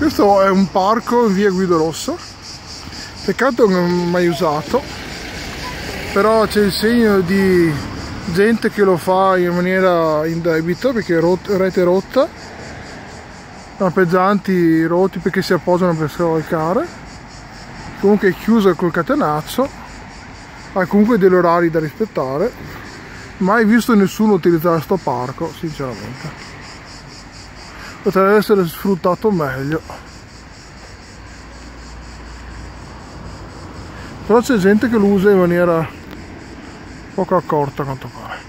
questo è un parco in via Guido Rossa peccato che non mai usato però c'è il segno di gente che lo fa in maniera indebita perché è rot rete rotta lampeggianti rotti perché si appoggiano per scavalcare comunque è chiuso col catenaccio ha comunque degli orari da rispettare. Mai visto nessuno utilizzare questo parco sinceramente potrebbe essere sfruttato meglio. Però c'è gente che lo usa in maniera poco accorta quanto pare